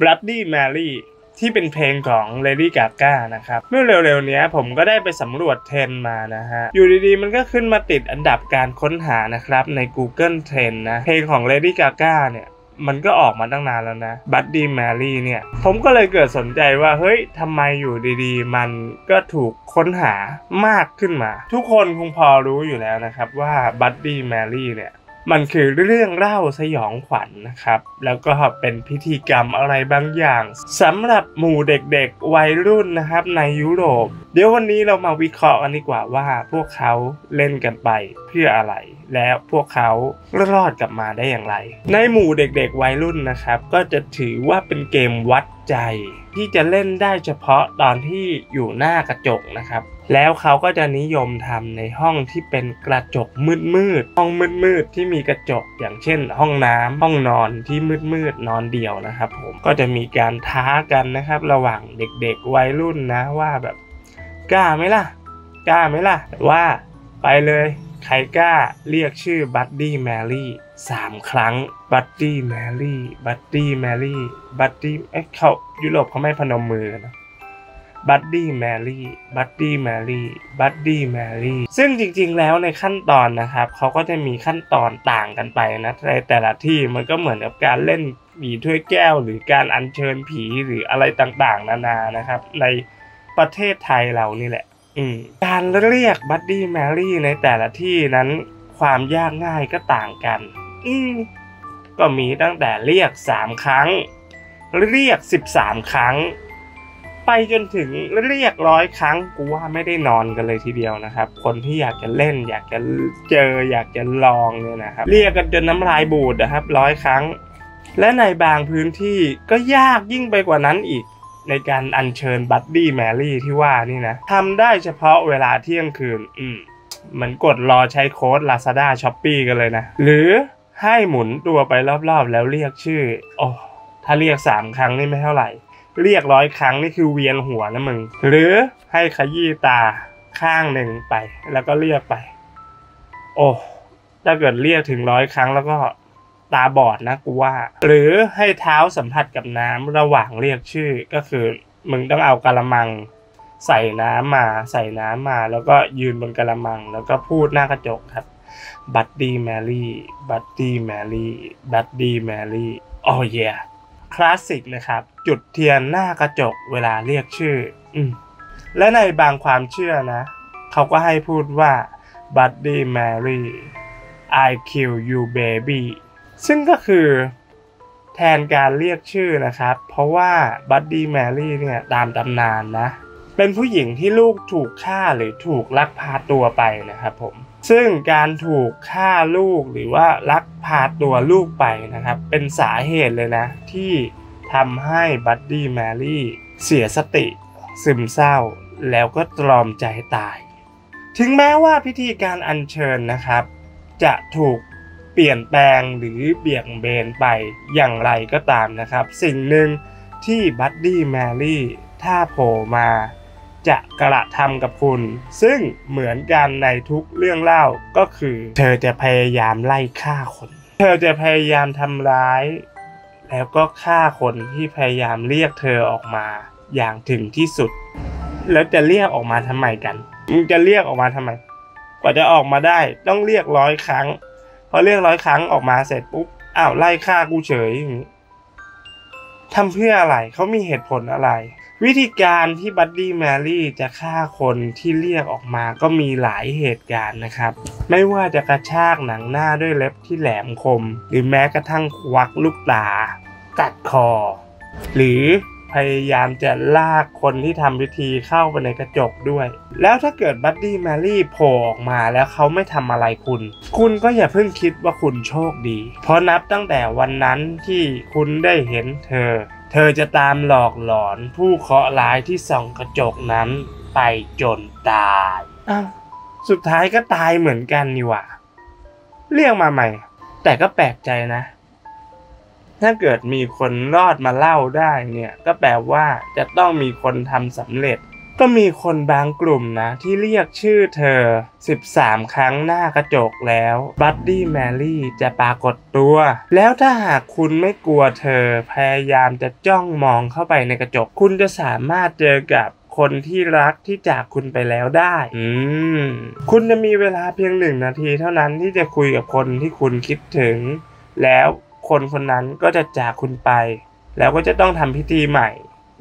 Bloody Mary ที่เป็นเพลงของ Lady Gaga นะครับ เมื่อเร็วๆนี้ผมก็ได้ไปสำรวจเทรน์มานะฮะ อยู่ดีๆ มันก็ขึ้นมาติดอันดับการค้นหานะครับใน Google Trend นะ เพลงของ Lady Gaga เนี่ยมันก็ออกมาตั้งนานแล้วนะ Buddy Mary เนี่ย ผมก็เลยเกิดสนใจว่า เฮ้ยทำไมอยู่ดีๆ มันก็ถูกค้นหามากขึ้นมา ทุกคนคงพอรู้อยู่แล้วนะครับว่า Buddy Mary เนี่ย มันคือเรื่องเล่าสยองขวัญนนะครับ แล้วก็เป็นพิธีกรรมอะไรบางอย่างสำหรับหมู่เด็กๆวัยรุ่นนะครับในยุโรป เดี๋ยววันนี้เรามาวิเคราะห์กันดีกว่าว่าพวกเขาเล่นกันไปเพื่ออะไรแล้วพวกเขารอดกลับมาได้อย่างไร ในหมู่เด็กๆวัยรุ่นนะครับ ก็จะถือว่าเป็นเกมวัดใจ ที่จะเล่นได้เฉพาะตอนที่อยู่หน้ากระจกนะครับ แล้วเขาก็จะนิยมทำในห้องที่เป็นกระจกมืดๆห้องมืดๆที่มีกระจกอย่างเช่น ห้องน้ำห้องนอนที่มืดๆนอนเดี่ยวนะครับ ผมก็จะมีการท้ากันนะครับ ระหว่างเด็กๆวัยรุ่นนะว่าแบบกล้าไหมล่ะกล้าไหมล่ะว่าไปเลย ใครกล้าเรียกชื่อ Bloody Mary สามครั้ง Bloody Mary Bloody Mary Bloody เอ้ยเขายุโรปเขาไม่พนมมือนะ Bloody Mary Bloody Mary Bloody Mary ซึ่งจริงๆแล้วในขั้นตอนนะครับเขาก็จะมีขั้นตอนต่างกันไปนะในแต่ละที่มันก็เหมือนกับการเล่นผีถ้วยแก้ว หรือการอัญเชิญผีหรืออะไรต่างๆ นานานะครับ ในประเทศไทยเรานี่แหละ การเรียก Bloody Mary ในแต่ละที่นั้นความยากง่ายก็ต่างกัน อืก็มีตั้งแต่เรียก3ครั้ง เรียก13ครั้ง ไปจนถึงเรียกร้อยครั้งกูว่าไม่ได้นอนกันเลยทีเดียวนะครับ คนที่อยากจะเล่น อยากจะเจอ อยากจะลองเนี่ยนะครับ เรียกกันจนน้ำลายบูดนะครับร้อยครั้ง และในบางพื้นที่ก็ยากยิ่งไปกว่านั้นอีก ในการอัญเชิญบัดดี้แมรี่ที่ว่านี่นะทำได้เฉพาะเวลาเที่ยงคืน อืมเหมือนกดรอใช้โค้ด Lazada s h o p e e กันเลยนะ หรือให้หมุนตัวไปรอบๆ แล้วเรียกชื่อ โอ้ถ้าเรียก 3 ครั้งนี่ไม่เท่าไหร่ เรียกร้อยครั้งนี่คือเวียนหัวนะมึง หรือให้ขยี้ตาข้างหนึ่งไป แล้วก็เรียกไป โอ้ถ้าเกิดเรียกถึงร้อยครั้งแล้วก็ ตาบอดนะกูว่า หรือให้เท้าสัมผัสกับน้ำระหว่างเรียกชื่อก็คือมึงต้องเอากระมัง ใส่น้ำมาใส่น้ำมา แล้วก็ยืนบนกระมัง แล้วก็พูดหน้ากระจกครับBloody Mary Bloody Mary Bloody Mary โอ้ยคลาสสิกนะครับ จุดเทียนหน้ากระจกเวลาเรียกชื่อ อืมและในบางความเชื่อนะ เขาก็ให้พูดว่า Bloody Mary I killed your baby ซึ่งก็คือแทนการเรียกชื่อนะครับ เพราะว่า Bloody Mary เนี่ยตามตำนานนะ เป็นผู้หญิงที่ลูกถูกฆ่าหรือถูกลักพาตัวไปนะครับผม ซึ่งการถูกฆ่าลูกหรือว่าลักพาตัวลูกไปนะครับ เป็นสาเหตุเลยนะ ที่ทำให้ Bloody Mary เสียสติ ซึมเศร้า แล้วก็ตรอมใจตาย ถึงแม้ว่าพิธีการอัญเชิญนะครับ จะถูก เปลี่ยนแปลงหรือเบี่ยงเบนไปอย่างไรก็ตามนะครับ สิ่งหนึ่งที่ Bloody Maryถ้าโผล่มา จะกระทำกับคุณ ซึ่งเหมือนกันในทุกเรื่องเล่าก็คือ เธอจะพยายามไล่ฆ่าคน เธอจะพยายามทำร้าย แล้วก็ฆ่าคนที่พยายามเรียกเธอออกมาอย่างถึงที่สุด แล้วจะเรียกออกมาทำไมกันมึงจะเรียกออกมาทำไม กว่าจะออกมาได้ต้องเรียกร้อยครั้ง อเรียกร้อยครั้งออกมาเสร็จปุ๊บอ้าวไล่ฆ่ากูเฉยอย่างนี้ทำเพื่ออะไรเขามีเหตุผลอะไร วิธีการที่ Bloody Mary จะฆ่าคนที่เรียกออกมาก็มีหลายเหตุการณ์นะครับ ไม่ว่าจะกระชากหนังหน้าด้วยเล็บที่แหลมคม หรือแม้กระทั่งควักลูกตา กัดคอ หรือ พยายามจะลากคนที่ทำพิธีเข้าไปในกระจกด้วย แล้วถ้าเกิด Bloody Mary โผล่ออกมาแล้วเขาไม่ทำอะไรคุณ คุณก็อย่าเพิ่งคิดว่าคุณโชคดี เพราะนับตั้งแต่วันนั้นที่คุณได้เห็นเธอ เธอจะตามหลอกหลอนผู้เคราะห์ร้ายที่ส่องกระจกนั้นไปจนตายอ้าวสุดท้ายก็ตายเหมือนกันนี่หว่า เรียกมาใหม่ แต่ก็แปลกใจนะ ถ้าเกิดมีคนรอดมาเล่าได้เนี่ยก็แปลว่าจะต้องมีคนทำสำเร็จ ก็มีคนบางกลุ่มนะที่เรียกชื่อเธอ 13 ครั้งหน้ากระจกแล้วบัดดี้แมรี่จะปรากฏตัว แล้วถ้าหากคุณไม่กลัวเธอ พยายามจะจ้องมองเข้าไปในกระจก คุณจะสามารถเจอกับคนที่รักที่จากคุณไปแล้วได้ อืม คุณจะมีเวลาเพียงหนึ่งนาทีเท่านั้นที่จะคุยกับคนที่คุณคิดถึง แล้ว คนคนนั้นก็จะจากคุณไป แล้วก็จะต้องทำพิธีใหม่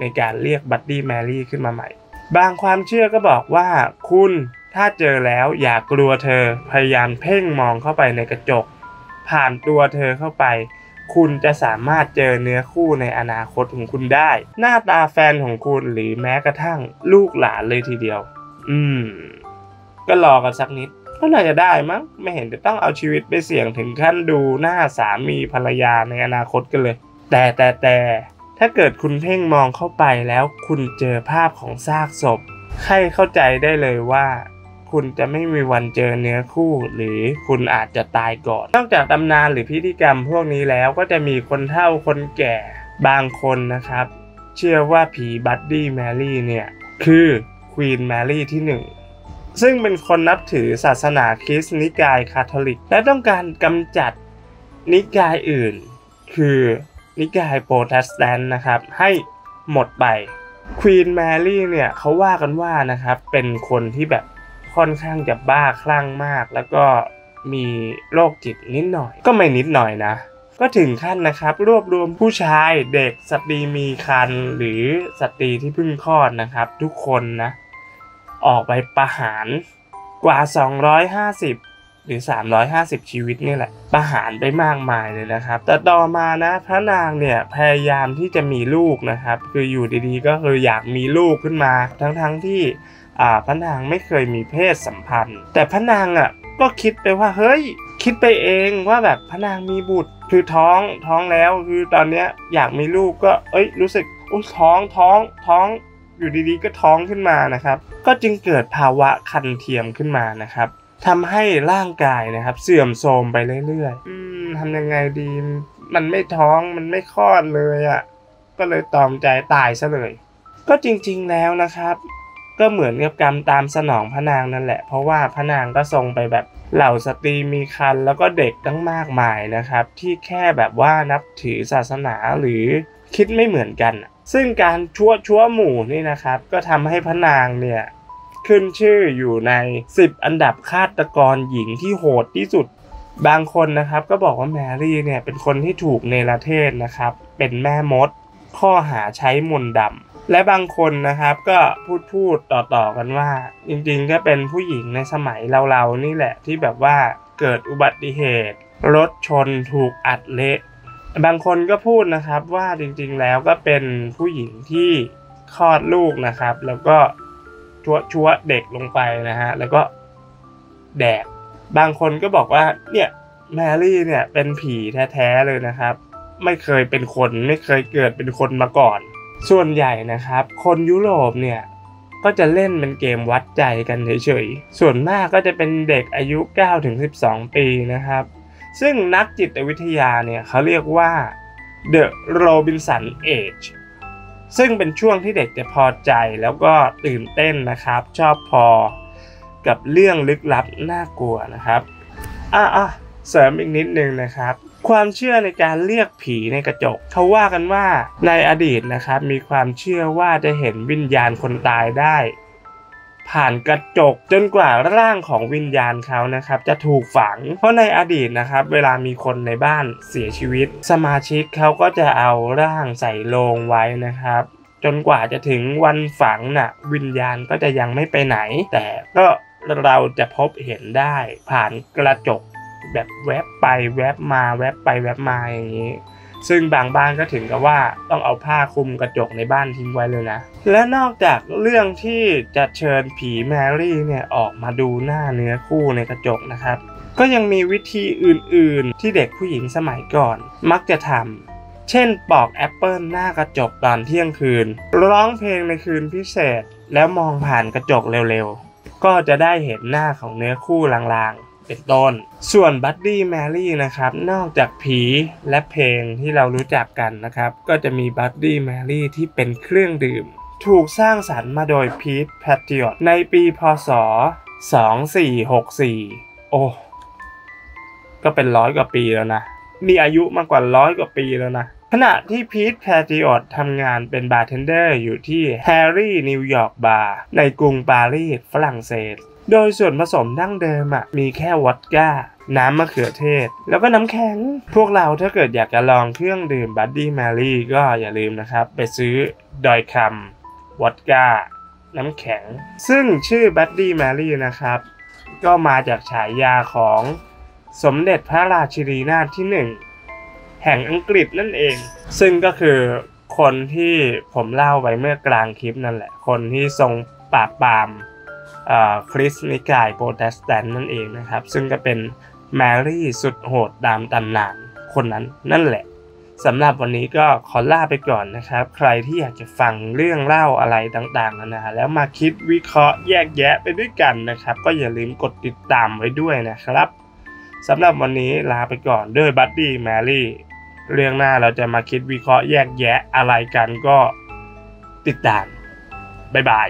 ในการเรียก Bloody Mary ขึ้นมาใหม่ บางความเชื่อก็บอกว่าคุณถ้าเจอแล้วอย่ากลัวเธอพยายามเพ่งมองเข้าไปในกระจก ผ่านตัวเธอเข้าไป คุณจะสามารถเจอเนื้อคู่ในอนาคตของคุณได้ หน้าตาแฟนของคุณหรือแม้กระทั่งลูกหลานเลยทีเดียว อืม ก็รอกันสักนิด ก็น่าจะได้มั้งไม่เห็นจะต้องเอาชีวิตไปเสี่ยงถึงขั้นดูหน้าสามีภรรยาในอนาคตกันเลย แต่แต่แต่ถ้าเกิดคุณเพ่งมองเข้าไปแล้วคุณเจอภาพของซากศพ ให้เข้าใจได้เลยว่า คุณจะไม่มีวันเจอเนื้อคู่ หรือคุณอาจจะตายก่อน นอกจากตำนานหรือพิธีกรรมพวกนี้แล้วก็จะมีคนเฒ่าคนแก่บางคนนะครับ เชื่อว่าผี Bloody Mary เนี่ย คือ Queen Mary ที่หนึ่ง ซึ่งเป็นคนนับถือศาสนาคริสต์นิกายคาทอลิก และต้องการกำจัดนิกายอื่น คือนิกายโปรเตสแตนต์นะครับ ให้หมดไป Queen Mary เนี่ยเขาว่ากันว่านะครับ เป็นคนที่แบบค่อนข้างจะบ้าคลั่งมาก แล้วก็มีโรคจิตนิดหน่อย ก็ไม่นิดหน่อยนะ ก็ถึงขั้นนะครับ รวบรวมผู้ชายเด็กสตรีมีครรภ์หรือสตรีที่เพิ่งคลอดนะครับ ทุกคนนะ ออกไปประหารกว่า 250 หรือ 350 ชีวิตนี่แหละ ประหารไปมากมายเลยนะครับ แต่ต่อมานะพระนางเนี่ยพยายามที่จะมีลูกนะครับ คืออยู่ดีๆก็คืออยากมีลูกขึ้นมา ทั้งๆที่อ่พระนางไม่เคยมีเพศสัมพันธ์ แต่พระนางอะก็คิดไปว่าเฮ้ย คิดไปเองว่าแบบพระนางมีบุตร คือท้องท้องแล้วคือตอนเนี้ยอยากมีลูกก็เอ้ยรู้สึกอุ้ยท้องท้องท้องอยู่ดีๆก็ท้องขึ้นมานะครับ ก็จึงเกิดภาวะคันเทียมขึ้นมานะครับทำให้ร่างกายนะครับ เสื่อมโทรมไปเรื่อยๆ อืมทำยังไงดี มันไม่ท้องมันไม่คลอดเลยอะ่ะ ก็เลยตอมใจตายซะเลย ก็จริงๆแล้วนะครับ ก็เหมือนกับกรรมตามสนองพระนางนั่นแหละ เพราะว่าพระนางก็ทรงไปแบบเหล่าสตรีมีครรภ์แล้วก็เด็กตั้งมากมายนะครับ ที่แค่แบบว่านับถือศาสนาหรือคิดไม่เหมือนกันอะ ซึ่งการชั่วชั่วหมู่นี่นะครับ ก็ทำให้พระนางเนี่ยขึ้นชื่ออยู่ใน 10 อันดับฆาตกรหญิงที่โหดที่สุด บางคนนะครับก็บอกว่าแมรี่เนี่ยเป็นคนที่ถูกเนรเทศนะครับ เป็นแม่มด ข้อหาใช้มนต์ดำและบางคนนะครับก็พูดพูดต่อๆกันว่า จริงๆก็เป็นผู้หญิงในสมัยเราๆนี่แหละที่แบบว่าเกิดอุบัติเหตุ รถชนถูกอัดเละ บางคนก็พูดนะครับว่าจริงๆแล้วก็เป็นผู้หญิงที่คลอดลูกนะครับ แล้วก็ชัวชัวเด็กลงไปนะฮะแล้วก็แดก บางคนก็บอกว่าเนี่ยแมรี่เนี่ยเป็นผีแท้ๆเลยนะครับ ไม่เคยเป็นคนไม่เคยเกิดเป็นคนมาก่อน ส่วนใหญ่นะครับ คนยุโรปเนี่ยก็จะเล่นเป็นเกมวัดใจกันเฉยๆส่วนมากก็จะเป็นเด็กอายุ 9-12 ปีนะครับ ซึ่งนักจิตวิทยาเนี่ยเขาเรียกว่า The Robinson Age ซึ่งเป็นช่วงที่เด็กจะพอใจแล้วก็ตื่นเต้นนะครับ ชอบพอกับเรื่องลึกลับน่ากลัวนะครับอะอะเสริมอีกนิดนึงนะครับ ความเชื่อในการเรียกผีในกระจกเขาว่ากันว่าในอดีตนะครับ มีความเชื่อว่าจะเห็นวิญญาณคนตายได้ ผ่านกระจกจนกว่าร่างของวิญญาณเขานะครับ จะถูกฝัง เพราะในอดีตนะครับ เวลามีคนในบ้านเสียชีวิต สมาชิกเขาก็จะเอาร่างใส่โลงไว้นะครับ จนกว่าจะถึงวันฝังน่ะวิญญาณก็จะยังไม่ไปไหน แต่ก็เราจะพบเห็นได้ผ่านกระจกแบบแวบไปแวบมาแวบไปแวบมาอย่างนี้ ซึ่งบางบ้านก็ถึงกับว่าต้องเอาผ้าคลุมกระจกในบ้านทิ้งไว้เลยนะ และนอกจากเรื่องที่จะเชิญผีแมรี่เนี่ยออกมาดูหน้าเนื้อคู่ในกระจกนะครับ ก็ยังมีวิธีอื่นๆ ที่เด็กผู้หญิงสมัยก่อน มักจะทำเช่นปอกแอปเปิลหน้ากระจกตอนเที่ยงคืน ร้องเพลงในคืนพิเศษ แล้วมองผ่านกระจกเร็วๆ ก็จะได้เห็นหน้าของเนื้อคู่ลางๆ เป็นต้น ส่วน Bloody Mary นะครับ นอกจากผีและเพลงที่เรารู้จักกันนะครับ ก็จะมี Bloody Mary ที่เป็นเครื่องดื่ม ถูกสร้างสรรค์มาโดย Pete Petiot ในปีพศ 2464 โอ้ ก็เป็นร้อยกว่าปีแล้วนะ มีอายุมากกว่าร้อยกว่าปีแล้วนะขณะที่ Pete Petiot ทำงานเป็นบาร์เทนเดอร์อยู่ที่ Harry New York Bar ในกรุงปารีสฝรั่งเศส โดยส่วนผสมดั้งเดิมอะมีแค่วอดก้า น้ำมะเขือเทศ แล้วก็น้ำแข็ง พวกเราถ้าเกิดอยากจะลองเครื่องดื่ม Bloody Mary ก็อย่าลืมนะครับ ไปซื้อดอยคำวอดก้า น้ำแข็ง ซึ่งชื่อ Bloody Mary นะครับ ก็มาจากฉายาของสมเด็จพระราชินีนาถที่หนึ่งแห่งอังกฤษนั่นเอง ซึ่งก็คือคนที่ผมเล่าไว้เมื่อกลางคลิปนั่นแหละ คนที่ทรงปราบปราม คริสต์นิกายโปรเตสแตนต์นั่นเองนะครับ ซึ่งก็เป็นแมรี่สุดโหดตามตำนานคนนั้นนั่นแหละสำหรับวันนี้ก็ขอลาไปก่อนนะครับ ใครที่อยากจะฟังเรื่องเล่าอะไรต่างๆนานาแล้วมาคิดวิเคราะห์แยกแยะไปด้วยกันนะครับ ก็อย่าลืมกดติดตามไว้ด้วยนะครับสำหรับวันนี้ลาไปก่อนด้วยบัดดี้แมรี่เรื่องหน้าเราจะมาคิดวิเคราะห์แยกแยะอะไรกันก็ติดตามบ๊ายบาย